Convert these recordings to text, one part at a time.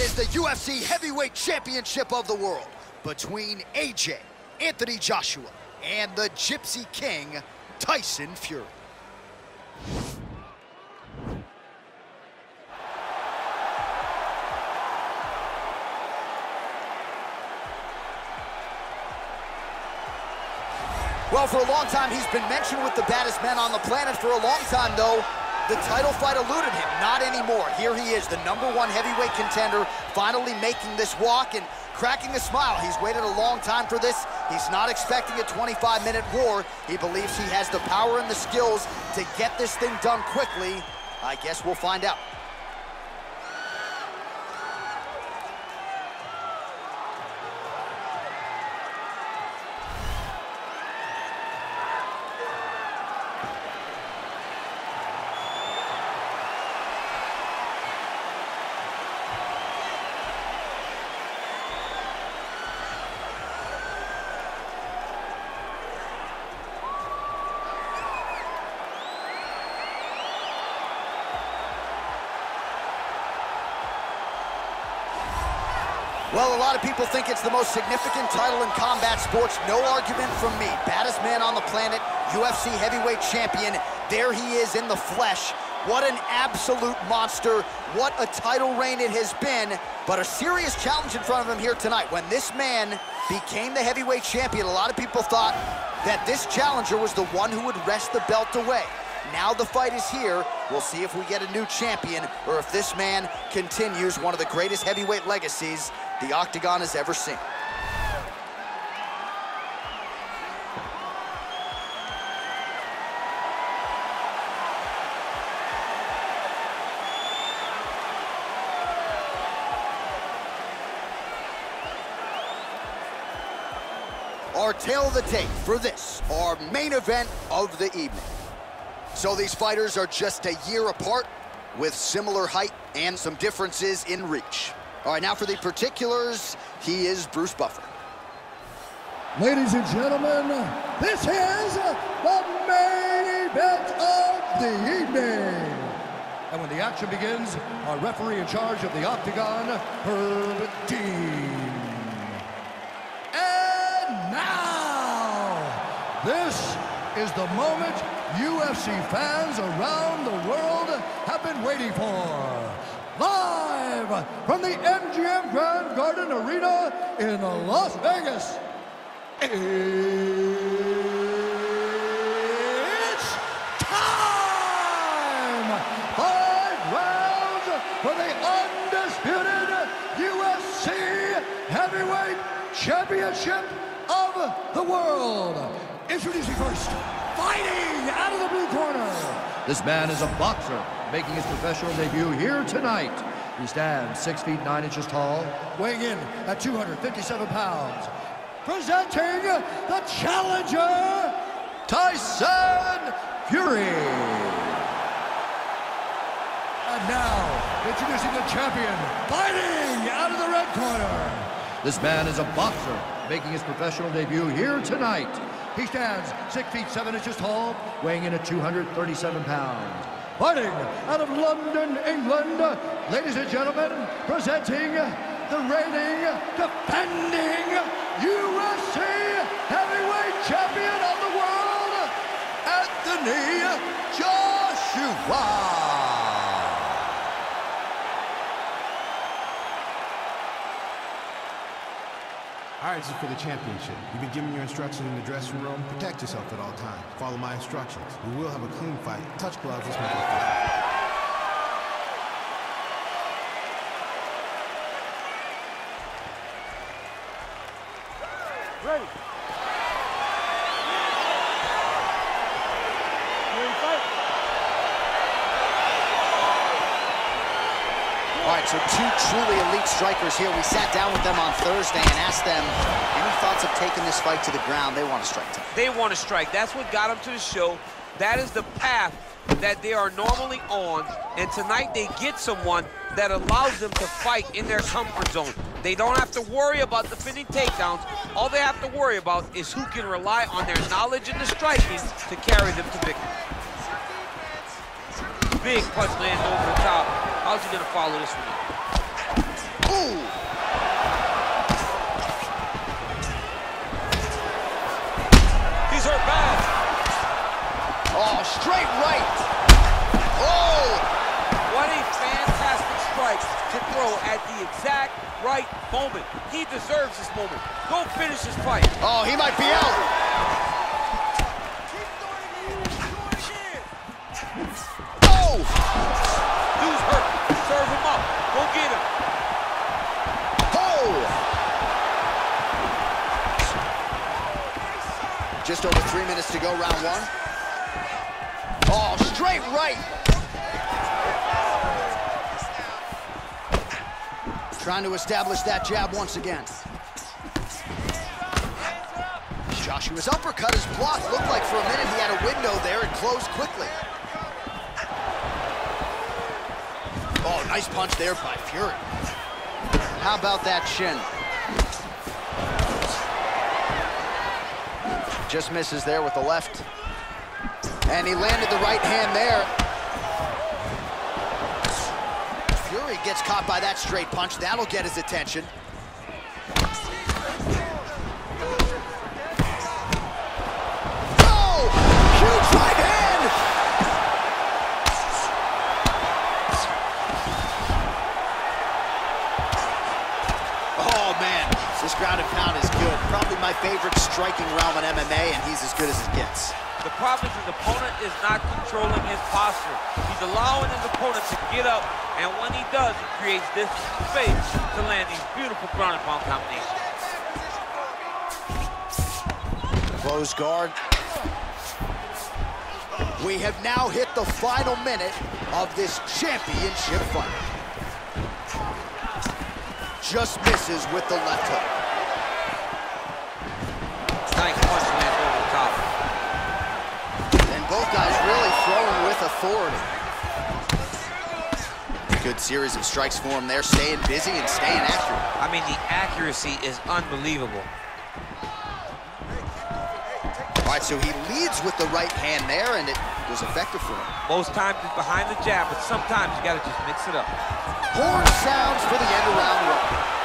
It is the UFC Heavyweight Championship of the world between AJ, Anthony Joshua, and the Gypsy King, Tyson Fury. Well, for a long time, he's been mentioned with the baddest men on the planet. For a long time, though, the title fight eluded him. Not anymore. Here he is, the number one heavyweight contender, finally making this walk and cracking a smile. He's waited a long time for this. He's not expecting a 25-minute war. He believes he has the power and the skills to get this thing done quickly. I guess we'll find out. Well, a lot of people think it's the most significant title in combat sports. No argument from me. Baddest man on the planet, UFC heavyweight champion. There he is in the flesh. What an absolute monster. What a title reign it has been. But a serious challenge in front of him here tonight. When this man became the heavyweight champion, a lot of people thought that this challenger was the one who would wrest the belt away. Now the fight is here. We'll see if we get a new champion or if this man continues one of the greatest heavyweight legacies the Octagon has ever seen. Our tale of the tape for this, our main event of the evening. So these fighters are just a year apart with similar height and some differences in reach. All right, now for the particulars, he is Bruce Buffer. Ladies and gentlemen, this is the main event of the evening. And when the action begins, our referee in charge of the Octagon, Herb Dean. And now, this is the moment UFC fans around the world have been waiting for. From the MGM Grand Garden Arena in Las Vegas. It's time! Five rounds for the undisputed UFC Heavyweight Championship of the World. Introducing first, fighting out of the blue corner. This man is a boxer, making his professional debut here tonight. He stands six feet nine inches tall, weighing in at 257 pounds. Presenting the challenger, Tyson Fury. And now, introducing the champion, fighting out of the red corner. This man is a boxer, making his professional debut here tonight. He stands six feet seven inches tall, weighing in at 237 pounds. Fighting out of London, England, ladies and gentlemen, presenting the reigning, defending UFC heavyweight champion of the world, Anthony Joshua. This is for the championship. You've been given your instructions in the dressing room. Protect yourself at all times. Follow my instructions. We will have a clean fight. Touch gloves. Let's. Ready. All so two truly elite strikers here. We sat down with them on Thursday and asked them any thoughts of taking this fight to the ground. They want to strike tonight. They want to strike. That's what got them to the show. That is the path that they are normally on. And tonight they get someone that allows them to fight in their comfort zone. They don't have to worry about defending takedowns. All they have to worry about is who can rely on their knowledge in the striking to carry them to victory. Big punch lands over the top. How's he going to follow this one? Ooh! He's hurt bad. Oh, straight right. Oh! What a fantastic strike to throw at the exact right moment. He deserves this moment. Go finish this fight. Oh, he might be out. Just over three minutes to go, round one. Oh, straight right. Trying to establish that jab once again. Joshua's uppercut is blocked. Looked like for a minute he had a window there. It closed quickly. Oh, nice punch there by Fury. How about that shin? Just misses there with the left. And he landed the right hand there. Fury gets caught by that straight punch. That'll get his attention. His opponent is not controlling his posture. He's allowing his opponent to get up, and when he does, he creates this space to land these beautiful ground and pound combinations. Close guard. We have now hit the final minute of this championship fight. Just misses with the left hook. Nice punch lands authority. Good series of strikes for him there, staying busy and staying accurate. I mean, the accuracy is unbelievable. All right, so he leads with the right hand there, and it was effective for him. Most times it's behind the jab, but sometimes you gotta just mix it up. Horn sounds for the end of round one.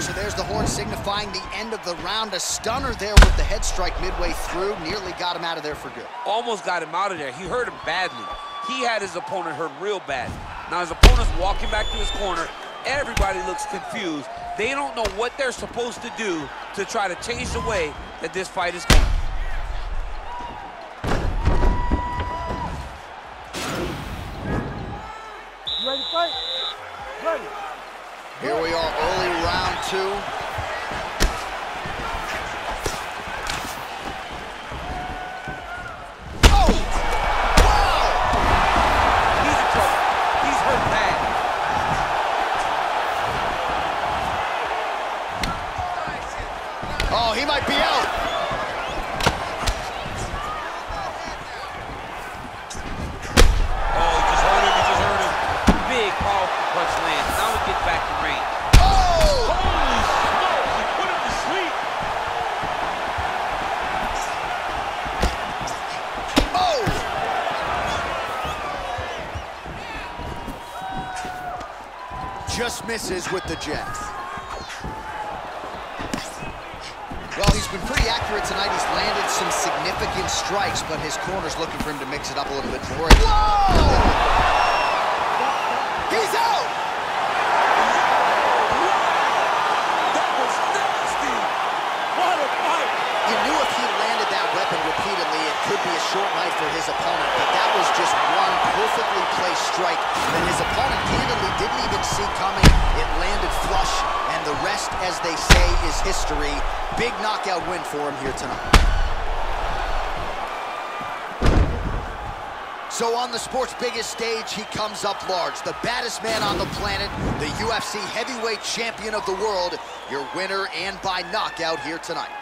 So there's the horn signifying the end of the round. A stunner there with the head strike midway through. Nearly got him out of there for good. Almost got him out of there. He hurt him badly. He had his opponent hurt real bad. Now his opponent's walking back to his corner. Everybody looks confused. They don't know what they're supposed to do to try to change the way that this fight is going. Two. Just misses with the jab. Well, he's been pretty accurate tonight. He's landed some significant strikes, but his corner's looking for him to mix it up a little bit more. Whoa! He's out! That was nasty. What a fight. You knew if he landed that weapon repeatedly, it could be a short knife for his opponent, but that was just one perfectly placed strike that his opponent candidly didn't even see coming. It landed flush, and the rest, as they say, is history. Big knockout win for him here tonight. So on the sport's biggest stage, he comes up large. The baddest man on the planet, the UFC heavyweight champion of the world, your winner and by knockout here tonight.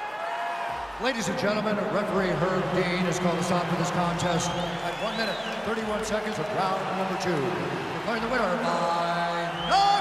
Ladies and gentlemen, referee Herb Dean has called a stop for this contest at 1 minute 31 seconds of round number two. Declaring the winner by